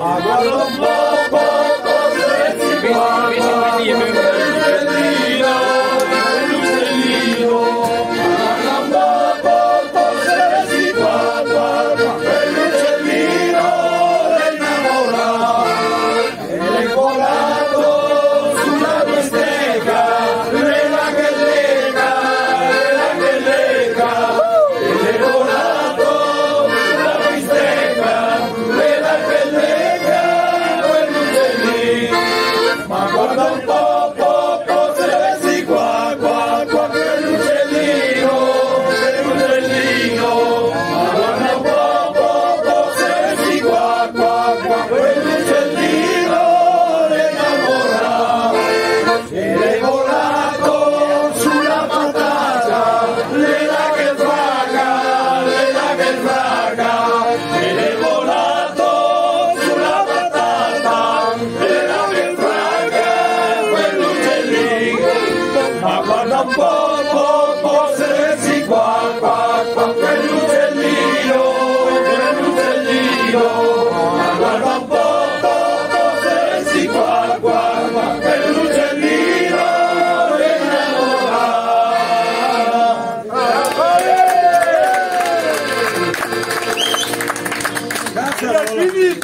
Agora um pouco, você se guarda. possessi qua, qua, qua, quell'uccellino, quell'uccellino, ma guarda un po', po' possessi qua, qua, qua, quell'uccellino, innamorata. Grazie a tutti.